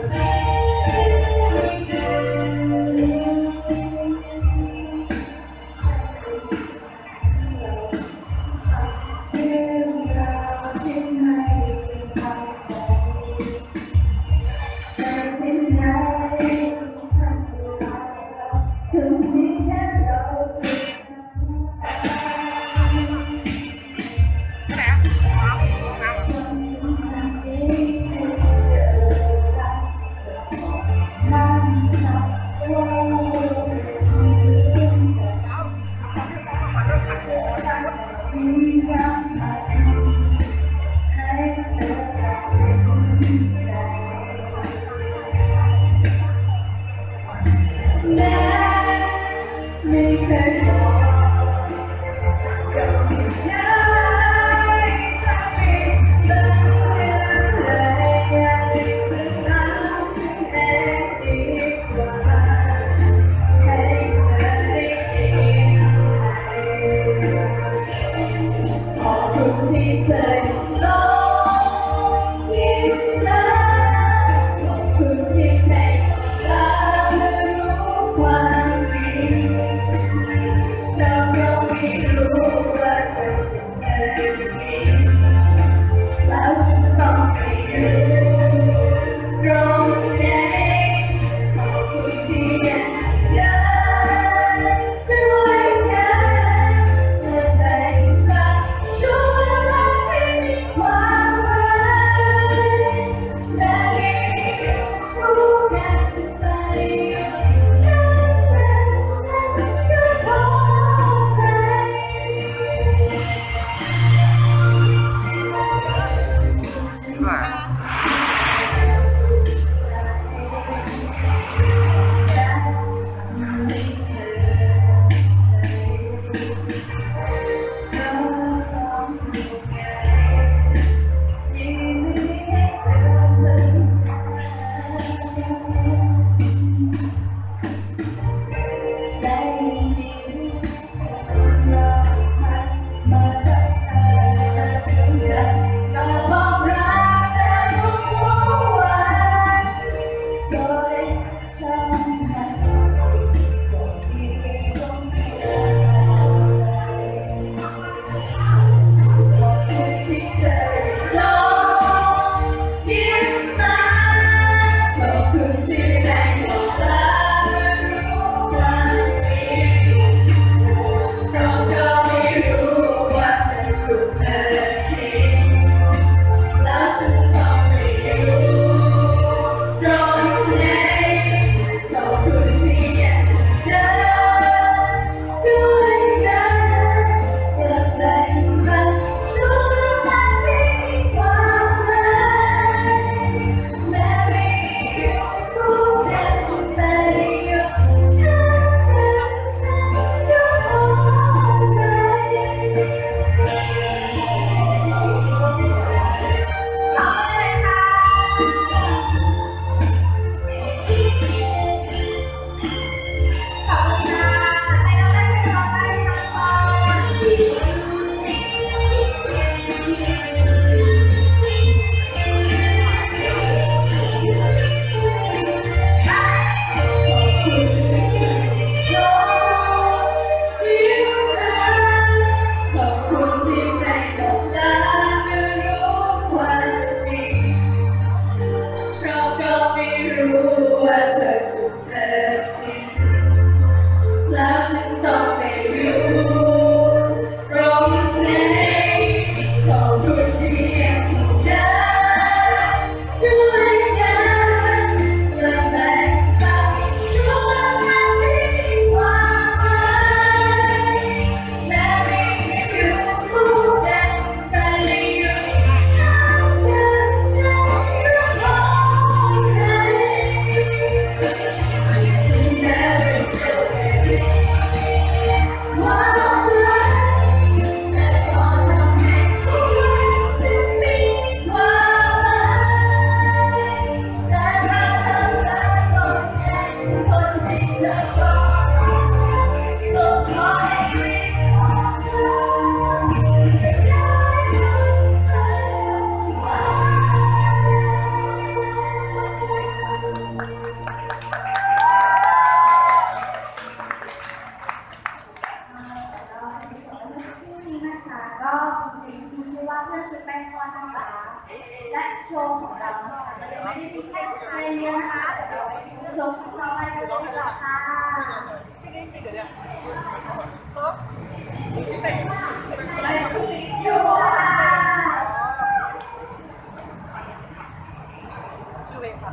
Christ. ไช่ ของเราไม่ได้มีแค่ในเรียนนะคะแต่เราลงเราไปกันเลยค่ะอยู่ค่ะชื่อเวรควา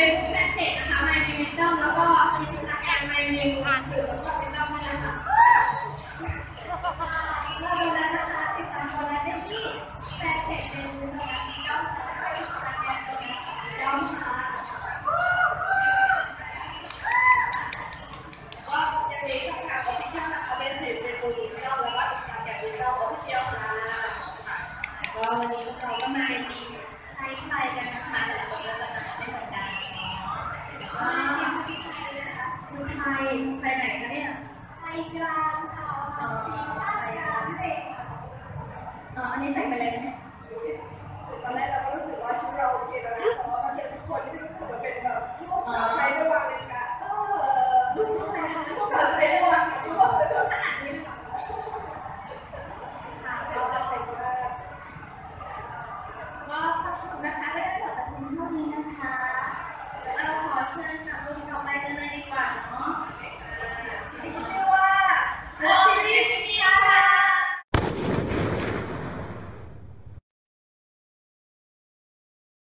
อ่